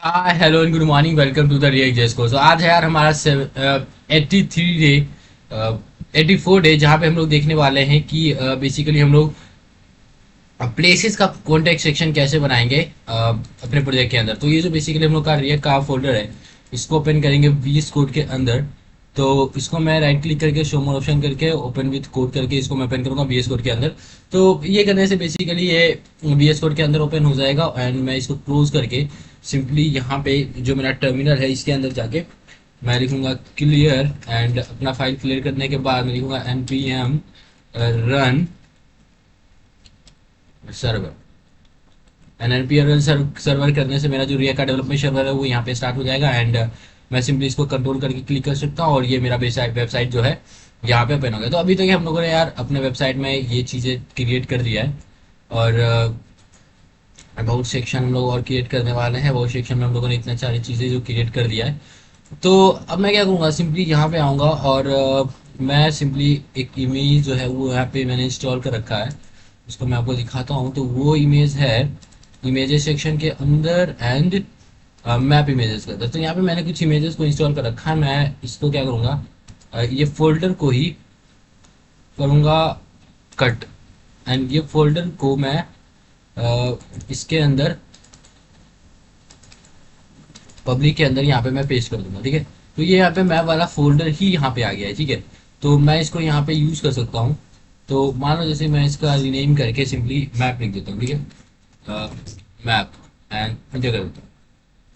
Hello and good morning welcome to the React JS course आज है यार हमारा eighty three day eighty four day जहाँ पे हम लोग देखने वाले हैं कि बेसिकली uh, हम लोग प्लेसेस का कॉन्टेक्ट सेक्शन कैसे बनाएँगे uh, अपने प्रोजेक्ट के अंदर। तो ये जो बेसिकली हम लोग का रिएक्ट का फोल्डर है इसको ओपन करेंगे वी कोड के अंदर। तो इसको मैं राइट क्लिक करके शो मोर ऑप्शन करके ओपन विथ कोड करके इसको मैं ओपन करूँगा बी कोड के अंदर। तो ये करने से बेसिकली ये बी कोड के अंदर ओपन हो जाएगा एंड मैं इसको क्लोज करके सिंपली यहाँ पे जो मेरा टर्मिनल है इसके अंदर जाके मैं लिखूँगा क्लियर एंड अपना फ़ाइल क्लियर करने के बाद मैं लिखूँगा N P M run server N N P M run server करने से मेरा जो रिया का डेवलपमेंट सर्वर है वो यहाँ पे स्टार्ट हो जाएगा एंड मैं सिंपली इसको कंट्रोल करके क्लिक कर सकता हूँ और ये मेरा वेबसाइट जो है, यहाँ पे ओपन हो गया। तो अभी तक तो हम लोगों ने यार अपने वेबसाइट में ये चीज़ें क्रिएट कर दिया है और अबाउट सेक्शन हम लोग और क्रिएट करने वाले हैं। अबाउट सेक्शन में हम लोगों ने इतनी सारी चीज़ें जो क्रिएट कर दिया है। तो अब मैं क्या करूँगा? सिंपली यहाँ पे आऊँगा और मैं सिंपली एक इमेज जो है वो यहाँ पे मैंने इंस्टॉल कर रखा है। उसको मैं आपको दिखाता हूँ। तो वो इमेज है इमेजेस सेक्शन के अंदर एंड मैप इमेजेस का तो यहाँ पे मैंने कुछ इमेजेस को इंस्टॉल कर रखा है, मैं इसको क्या करूँगा? ये फोल्डर को ही करूँगा कट एंड ये फोल्डर को मैं इसके अंदर पब्लिक के अंदर यहाँ पे मैं पेस्ट कर दूँगा, ठीक है? तो ये यहाँ पे मैप वाला फोल्डर ही यहाँ पे आ गया है, ठीक है? तो मैं इसको यहाँ पे यूज़ कर सकता हूँ। तो मान लो जैसे मैं इसका रिनेम करके सिंपली मैप लिख देता हूँ, ठीक है? मैप एंड कर देता हूँ।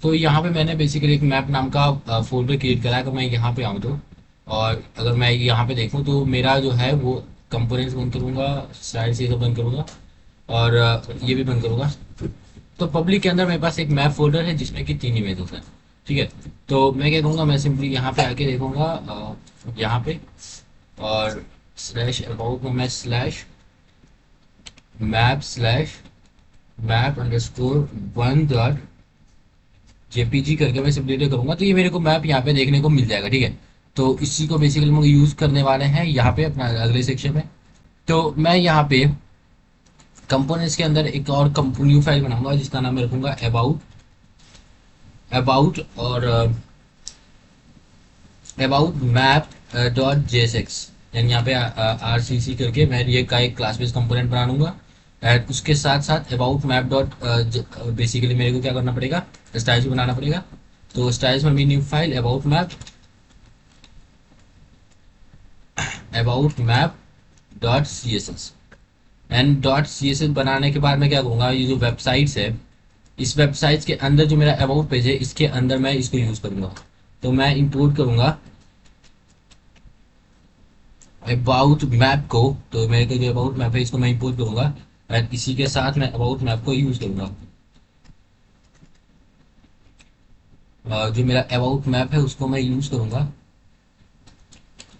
तो यहाँ पे मैंने बेसिकली एक मैप नाम का फोल्डर क्रिएट करा है अगर मैं यहाँ पे आऊँ तो। और अगर मैं यहाँ पे देखूँ तो मेरा जो है वो कंपोनेंट्स बंद करूँगा स्लाइड से बंद करूँगा, और ये भी बंद करूँगा। तो पब्लिक के अंदर मेरे पास एक मैप फोल्डर है जिसमें कि तीन इमेजेस हैं, ठीक है? तो मैं क्या कहूँगा मैं सिंपली यहाँ पे आके देखूँगा यहाँ पे, और स्लैश अबाउट में मैं slash map slash map underscore one dot JPG करके मैं सिम्पलीट करूँगा तो ये मेरे को मैप यहाँ पे देखने को मिल जाएगा, ठीक है? तो इसी को बेसिकली हम यूज़ करने वाले हैं, यहाँ पे अपना अगले सेक्शन में। तो मैं यहाँ पे कंपोनेंट्स के अंदर एक और न्यू फ़ाइल बनाऊँगा, जिसका नाम मैं रखूँगा अबाउट अबाउट और अबाउट मैप डॉट जेएसएक्स यानी यहाँ पे आर सी सी करके मैं ये का एक क्लास बेस्ड कंपोनेंट बना लूँगा। एंड उसके साथ साथ अबाउट मैप डॉट बेसिकली मेरे को क्या करना पड़ेगा? स्टाइल्स बनाना पड़ेगा। तो स्टाइल्स में भी new file about map about map dot C S S and dot C S S बनाने के बाद मैं क्या करूँगा ये जो वेबसाइट्स है, इस वेबसाइट्स के अंदर जो मेरा अबाउट पेज है, इसके अंदर मैं इसको यूज़ करूँगा। तो मैं इंपोर्ट करूँगा अबाउट मैप को। तो मेरे को जो अबाउट मैप है, इसको मैं इंपोर्ट करूँगा। एंड इसी के साथ मैं अबाउट मैप को यूज़ करूँगा। जो मेरा अबाउट मैप है, उसको मैं यूज़ करूँगा।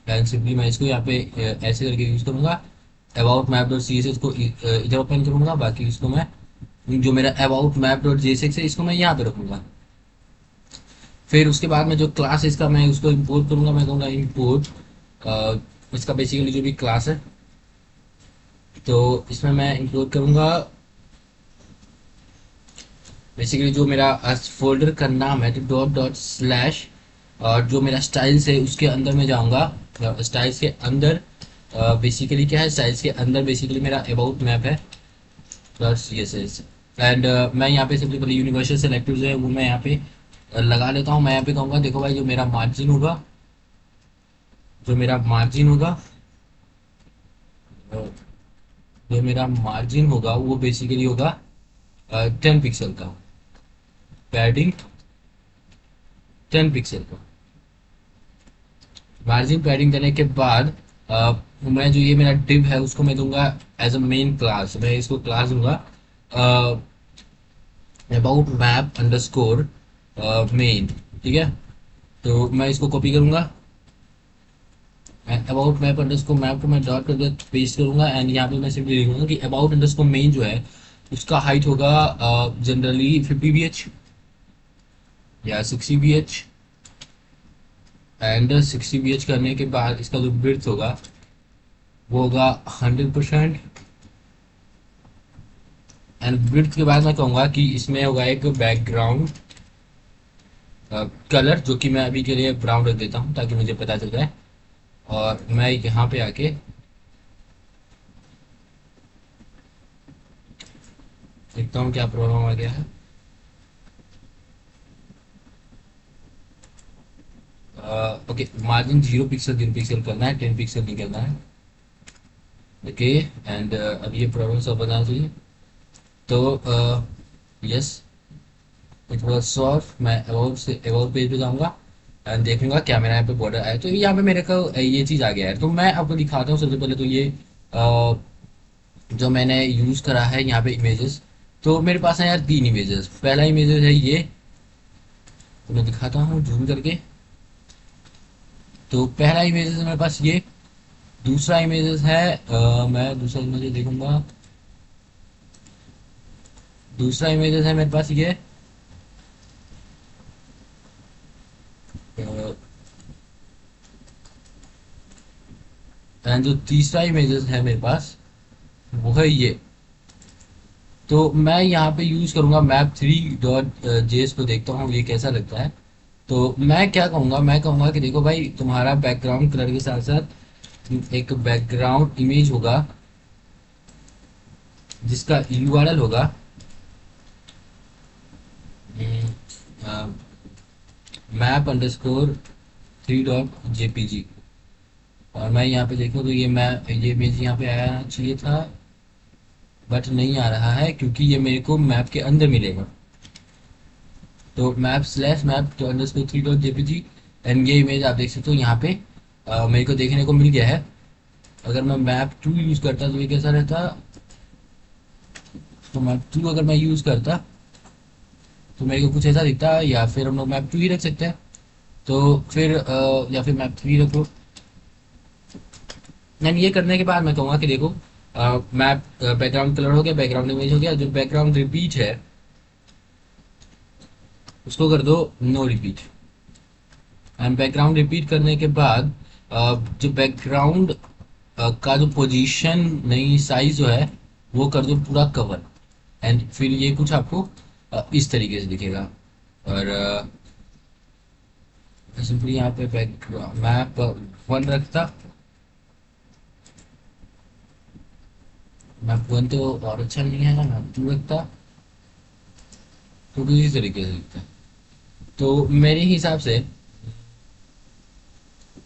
सिंपली मैं इसको यहाँ पे ऐसे करके यूज़ करूँगा। About map dot C S S को इधर ओपन करूँगा, बाकी इसको मैं, जो मेरा अबाउट मैप डॉट जे है, इसको मैं यहाँ पे रखूँगा। फिर उसके बाद में जो क्लास इसका मैं उसको इम्पोर्ट करूँगा, मैं कहूँगा इम्पोर्ट इसका बेसिकली जो भी क्लास है तो इसमें मैं इंक्लूड करूँगा। बेसिकली जो मेरा फोल्डर का नाम है तो डॉट डॉट स्लैश और जो मेरा स्टाइल्स है, उसके अंदर मैं जाऊँगा। स्टाइल्स के अंदर बेसिकली क्या है? स्टाइल्स के अंदर बेसिकली मेरा अबाउट मैप है। प्लस यस यस एंड मैं यहाँ पे सिंपली पहले यूनिवर्सल सेलेक्टिव जो है, वो मैं यहाँ पे लगा लेता हूँ। मैं यहाँ पे कहूँगा, देखो भाई, जो मेरा मार्जिन होगा, जो मेरा मार्जिन होगा जो मेरा मार्जिन होगा, वो बेसिकली होगा टेन पिक्सल का। पैडिंग टेन पिक्सल का। मार्जिन पैडिंग देने के बाद आ, मैं जो ये मेरा डिव है उसको मैं दूँगा एज अ मेन क्लास मैं इसको क्लास दूँगा about map underscore main ठीक है? तो मैं इसको कॉपी करूँगा। About map underscore map को मैं डॉट कर पेस्ट करूँगा। एंड यहाँ पे मैं सिंपली लिखूँगा कि अबाउट अंडर स्कोर मेन जो है उसका हाइट होगा जनरली फिफ्टी बी एच या sixty B H and sixty B H करने के बाद इसका जो ब्रिथ होगा, वो होगा हंड्रेड परसेंट एंड ब्रिथ के बाद मैं कहूँगा कि इसमें होगा एक बैकग्राउंड कलर जो कि मैं अभी के लिए ब्राउन रख देता हूँ ताकि मुझे पता चल जाए। और मैं यहाँ पे आके देखता हूँ क्या प्रॉब्लम आ गया है। Okay margin zero pixel zero pixel करना है टेन पिक्सल नहीं करना है ओके एंड अब ये प्रॉब्लम सब बताना चाहिए तो यस इट वॉज़ सॉल्व मैं अबाउट से अबाउट पेज पे जाऊँगा एंड देखूँगा क्या मेरा यहाँ पे बॉर्डर आया तो यहाँ पे मेरे को ये चीज़ आ गया है। तो मैं आपको दिखाता हूँ सबसे पहले तो ये जो मैंने यूज़ करा है यहाँ पे इमेजेस तो मेरे पास है यार तीन इमेजेस पहला इमेजेस है ये। तो मैं दिखाता हूँ जूम करके। तो पहला इमेजेस मेरे पास ये दूसरा इमेजेस है आ, मैं दूसरा इमेज देखूँगा। दूसरा इमेजेस है मेरे पास ये। एंड जो तीसरा इमेजेस है मेरे पास वो है ये। तो मैं यहाँ पे यूज़ करूँगा मैप थ्री डॉट जेस को देखता हूँ ये कैसा लगता है। तो मैं क्या कहूँगा, मैं कहूँगा कि देखो भाई, तुम्हारा बैकग्राउंड कलर के साथ साथ एक बैकग्राउंड इमेज होगा, जिसका यू आर एल होगा map underscore three dot JPG और मैं यहाँ पे देखूँ तो ये मैं ये इमेज यहाँ पे आया चाहिए था बट नहीं आ रहा है, क्योंकि ये मेरे को मैप के अंदर मिलेगा। तो मैप स्लैश मैप तो underscore three dot JPG and ये इमेज आप देख सकते हो यहाँ पे। आ, मेरे को देखने को मिल गया है। अगर मैं मैप टू यूज़ करता तो ये कैसा रहता? तो मैप टू अगर मैं यूज़ करता तो मेरे को कुछ ऐसा दिखता या फिर हम लोग मैप टू ही रख सकते हैं। तो फिर आ, या फिर मैप थ्री रखो। एंड ये करने के बाद मैं कहूँगा कि देखो मैप बैकग्राउंड कलर हो गया बैकग्राउंड इमेज हो गया जो बैकग्राउंड रिपीट है उसको कर दो no repeat and background repeat करने के बाद जो बैकग्राउंड का जो पोजीशन नई साइज़ जो है, वो कर दो पूरा कवर एंड फिर ये कुछ आपको इस तरीके से दिखेगा. और सिंपली यहाँ पे बैकग्राउंड मैप वन रखता. मैप वन तो और अच्छा नहीं है ना मैप टू रखता. तो इसी तरीके से दिखता है. तो मेरे हिसाब से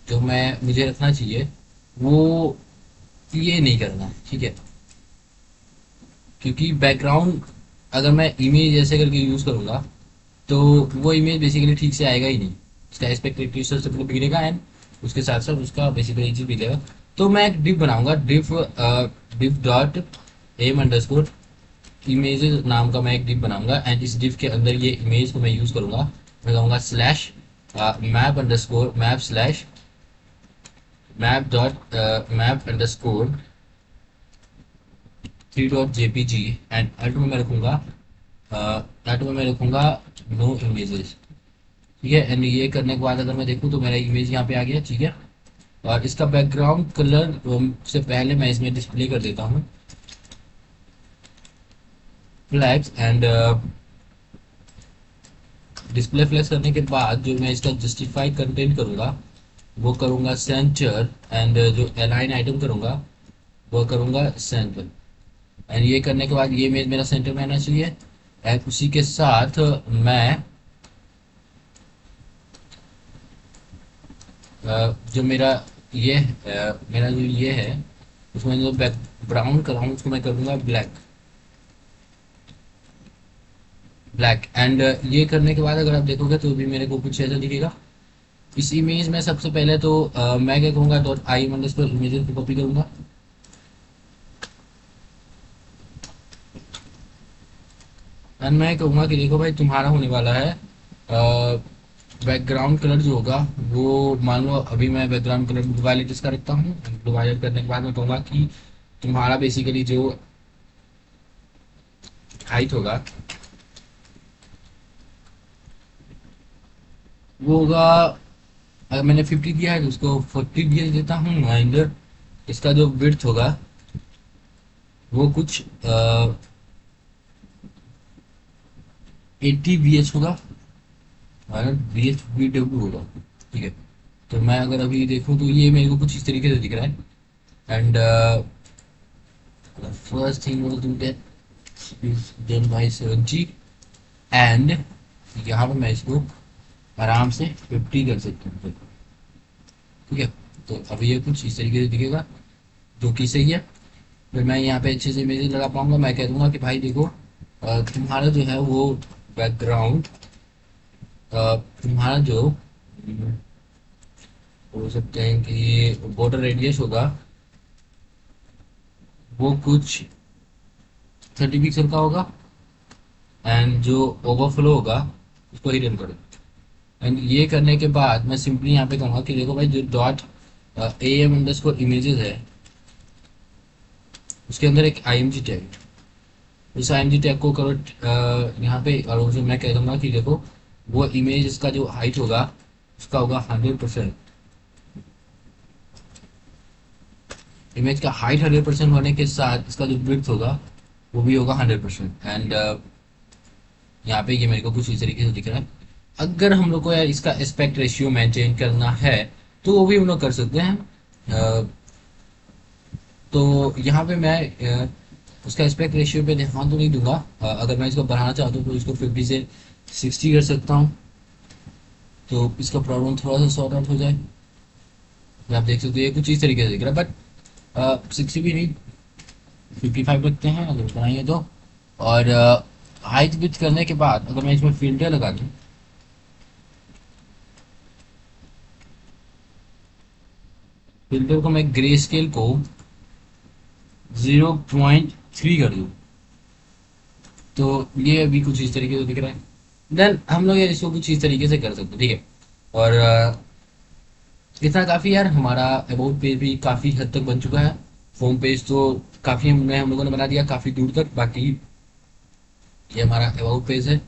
जो मैं, मुझे रखना चाहिए, वो ये नहीं करना, ठीक है? क्योंकि बैकग्राउंड अगर मैं इमेज ऐसे करके यूज़ करूँगा तो वो इमेज बेसिकली ठीक से आएगा ही नहीं। उसका एस्पेक्ट रेटियो से बिगड़ेगा एंड उसके साथ साथ उसका बेसिकली चीज़ बिगड़ेगा। तो मैं एक डिप बनाऊँगा div div dot M underscore image नाम का मैं एक डिप बनाऊँगा एंड इस डिप के अंदर ये इमेज को मैं यूज़ करूँगा। मैं कहूँगा slash map underscore map slash map dot map underscore three dot J P G and alt में मैं रखूँगा अल्ट में मैं रखूँगा नो इमेजेस ठीक है? एंड ये करने के बाद अगर मैं देखूँ तो मेरा इमेज यहाँ पे आ गया, ठीक है? और इसका बैकग्राउंड कलर से पहले मैं इसमें डिस्प्ले कर देता हूँ। फ्लैग्स एंड डिस्प्ले फ्लैश करने के बाद जो मैं इसका जस्टिफाई कंटेंट करूँगा, वो करूँगा सेंटर एंड जो अलाइन आइटम करूँगा, वो करूँगा सेंटर एंड ये करने के बाद ये इमेज मेरा सेंटर में आना चाहिए. एंड उसी के साथ मैं जो मेरा ये मेरा जो ये है, उसमें जो ब्राउन कराऊँ उसको मैं करूँगा ब्लैक ब्लैक एंड ये करने के बाद अगर आप देखोगे तो भी मेरे को कुछ ऐसा दिखेगा। इस इमेज में सबसे पहले तो आ, मैं क्या करूँगा डॉट आई मंडस पर इमेज को कॉपी करूँगा। एंड मैं कहूँगा कि देखो भाई तुम्हारा होने वाला है बैकग्राउंड कलर जो होगा वो मान लो अभी मैं बैकग्राउंड कलर ब्लू वायलेट इसका रखता हूँ। वायलेट करने के बाद मैं कहूँगा कि तुम्हारा बेसिकली जो हाइट होगा वो होगा, अगर मैंने 50 दिया है तो उसको 40 दिया देता हूँ एंड इसका जो विर्थ होगा, वो कुछ एट्टी बी एच होगा हमारा बी एच बी डब्ल्यू होगा, ठीक है? तो मैं अगर अभी देखूँ तो ये मेरे को कुछ इस तरीके से दिख रहा है। And first thing will do that is done by 70 and यहाँ पर मैं इसको आराम से 50 कर सकते हैं ठीक है? तो अभी ये कुछ इस तरीके से दिखेगा, जो कि सही है। फिर मैं यहाँ पे अच्छे से इमेज लगा पाऊँगा। मैं कह दूँगा कि भाई देखो तुम्हारा जो है वो बैकग्राउंड तुम्हारा जो हो सकते हैं कि बॉर्डर रेडियस होगा, वो कुछ थर्टी पिक्सल का होगा एंड जो ओवरफ्लो होगा, उसको ही हिडन करो एंड ये करने के बाद मैं सिंपली यहाँ पे कहूँगा कि देखो भाई जो dot A M under images है, उसके अंदर एक आई एम जी टैग उस आई एम जी टैग को करो यहाँ पे, और उसे मैं कह दूँगा कि देखो, वो इमेज इसका जो हाइट होगा, उसका होगा हंड्रेड परसेंट इमेज का हाइट हंड्रेड परसेंट होने के साथ इसका जो ब्रिथ होगा, वो भी होगा हंड्रेड परसेंट एंड यहाँ पे ये मेरे को कुछ इस तरीके से दिख रहा है। अगर हम लोग को यार इसका एस्पेक्ट रेशियो मेंटेन करना है तो वो भी हम लोग कर सकते हैं। तो यहाँ पे मैं उसका एस्पेक्ट रेशियो पे ध्यान तो नहीं दूँगा। अगर मैं इसको बढ़ाना चाहता हूँ तो इसको फिफ्टी से सिक्सटी कर सकता हूँ। तो इसका प्रॉब्लम थोड़ा सा सॉर्ट आउट हो जाए। आप देख सकते हो, ये कुछ इस तरीके से दिख रहा है बट सिक्सटी भी नहीं फिफ्टी फाइव रखते हैं, अगर बनाइए तो। और हाइट विथ करने के बाद, अगर मैं इसमें फ़िल्टर लगा दूँ फ़िल्टर को मैं ग्रे स्केल को ज़ीरो पॉइंट थ्री कर दूँ। तो ये अभी कुछ इस तरीके से दिख रहा है। देन हम लोग इसको कुछ इस तरीके से कर सकते हैं, ठीक है? और इतना काफ़ी यार हमारा अबाउट पेज भी काफ़ी हद तक बन चुका है। होम पेज तो काफ़ी हमने, हम लोगों ने बना दिया काफ़ी दूर तक, बाकी ये हमारा अबाउट पेज है।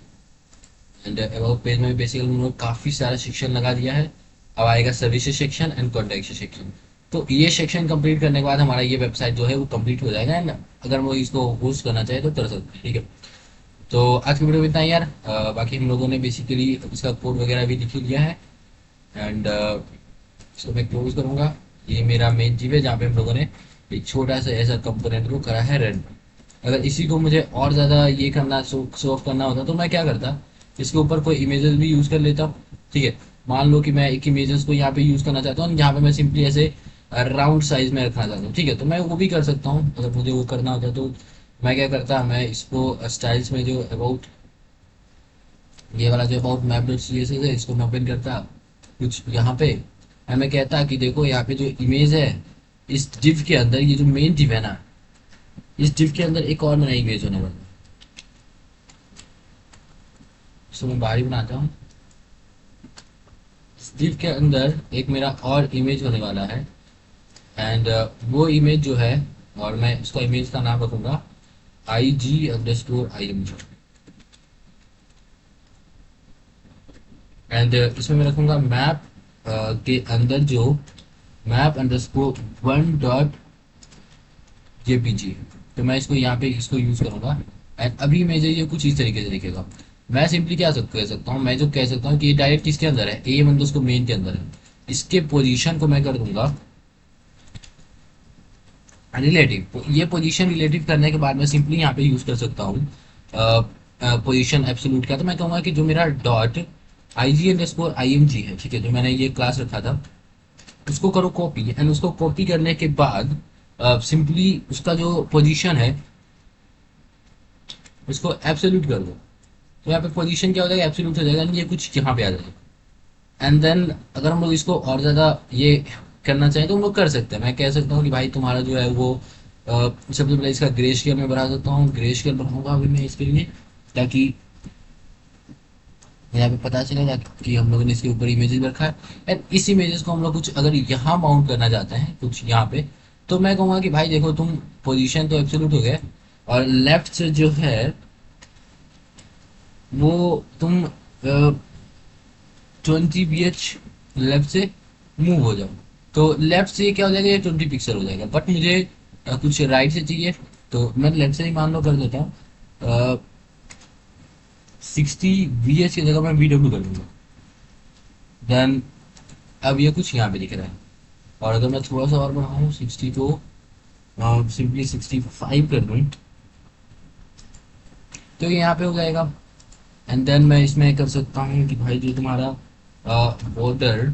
एंड अबाउट पेज में बेसिकली हम लोग काफ़ी सारा सेक्शन लगा दिया है। अब आएगा services section and contact section तो ये सेक्शन कंप्लीट करने के बाद हमारा ये वेबसाइट जो है वो कंप्लीट हो जाएगा एंड अगर वो इसको होस्ट करना चाहे तो कर सकते हैं ठीक है? तो आज की वीडियो में इतना यार। आ, बाकी हम लोगों ने बेसिकली इसका कोड वगैरह भी लिख लिया है। एंड इसको मैं क्लोज करूँगा। ये मेरा मेन जीव है जहाँ पे हम लोगों ने एक छोटा सा ऐसा कंपोनेंट को करा है रेंट अगर इसी को मुझे और ज़्यादा ये करना शो ऑफ़ करना होता तो मैं क्या करता? इसके ऊपर कोई इमेजेस भी यूज़ कर लेता ठीक है? मान लो कि मैं एक इमेजेस को यहाँ पे यूज़ करना चाहता हूँ यहाँ पे मैं सिंपली ऐसे राउंड साइज़ में रखना चाहता हूँ ठीक है तो मैं वो भी कर सकता हूँ, अगर मुझे वो करना होता तो मैं क्या करता, मैं इसको स्टाइल्स में जो अबाउट ये वाला जो अबाउट मैप है, इसको मैं ओपन करता, कुछ यहाँ पे, मैं कहता कि देखो यहाँ पे जो इमेज है, इस डिव के अंदर ये जो मेन डिव है ना, इस डिव के अंदर एक और मेरा इमेज होने वाला इसको मैं बाहर ही बनाता हूँ। डिव के अंदर एक मेरा और इमेज होने वाला है। एंड uh, वो इमेज जो है और मैं उसका इमेज का नाम रखूँगा I G underscore I M G and इसमें मैं रखूँगा मैप uh, के अंदर जो map underscore one dot JPG तो मैं इसको यहाँ पे इसको यूज़ करूँगा। एंड अभी मैं ये कुछ इस तरीके से दिखेगा। मैं सिंपली क्या कह सकता हूँ? मैं जो कह सकता हूँ कि ये डायरेक्ट किसके अंदर है? ए मतलब उसको मेन के अंदर है। इसके पोजीशन को मैं कर दूँगा। रिलेटिव ये पोजीशन रिलेटिव करने के बाद मैं सिंपली यहाँ पे यूज़ कर सकता हूँ। पोजीशन एब्सोल्यूट का तो मैं कहूँगा कि जो मेरा dot I G N score I M G है ठीक है जो मैंने ये क्लास रखा था उसको करो कॉपी एंड उसको कॉपी करने के बाद सिंपली uh, उसका जो पोजीशन है उसको एब्सोल्यूट कर दो। तो यहाँ पे पोजीशन क्या हो जाएगा? एब्सोल्यूट हो जाएगा ये कुछ यहाँ पे आ जाएगा। एंड देन अगर हम लोग इसको और ज़्यादा ये करना चाहें तो हम लोग कर सकते हैं। मैं कह सकता हूँ कि भाई तुम्हारा जो है वो सबसे पहले इसका ग्रे स्केल में बढ़ा सकता हूँ। ग्रे स्केल बढ़ाऊँगा अभी मैं इसके लिए, ताकि यहाँ पे पता चलेगा कि हम लोगों ने इसके ऊपर इमेजेस रखा है। एंड इस इमेजेस को हम लोग कुछ अगर यहाँ माउंट करना चाहते हैं, कुछ यहाँ पे तो मैं कहूँगा कि भाई देखो, तुम पोजीशन तो एब्सोल्यूट हो गए, और लेफ़्ट से जो है, वो तुम ट्वेंटी बी एच लेफ़्ट से मूव हो जाओ। तो लेफ़्ट से क्या हो जाएगा? ये ट्वेंटी पिक्सल हो जाएगा। बट मुझे कुछ राइट से चाहिए। तो मैं लेफ़्ट से ही मान लो कर देता हूँ। सिक्सटी वी की जगह मैं वी डब्ल्यू कर दूँगा। देन अब ये कुछ यहाँ पे दिख रहा है। और अगर मैं थोड़ा सा और बढ़ाऊँ सिक्सटी को सिंपली सिक्सटी फाइव कर दूँ। तो यहाँ पे हो जाएगा। एंड देन मैं इसमें कर सकता हूँ कि भाई जो तुम्हारा बॉर्डर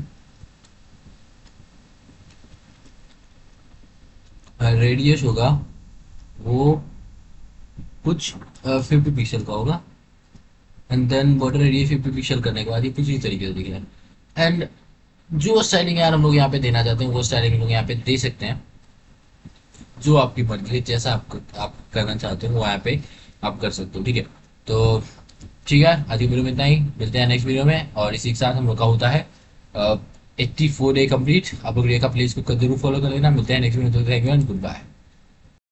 रेडियस होगा, वो कुछ फिफ्टी पिक्सल का होगा। And then border radius fifty pixel करने के बाद ये कुछ इस तरीके से दिख रहा है। एंड जो स्टाइलिंग यार हम लोग यहाँ पे देना चाहते हैं, वो स्टाइलिंग हम लोग यहाँ पे दे सकते हैं। जो आपकी मर्ज़ी है, जैसा आप आप करना चाहते हो, वो यहाँ पे आप कर सकते हो, ठीक है? तो ठीक है आज की वीडियो में इतना ही। मिलते हैं नेक्स्ट वीडियो में, और इसी के साथ हम लोग का होता है एट्टी फोर डे कंप्लीट आप लोग रेखा प्लीज़ को ज़रूर फॉलो कर लेना। मिलते हैं नेक्स्ट वीडियो गुड बाय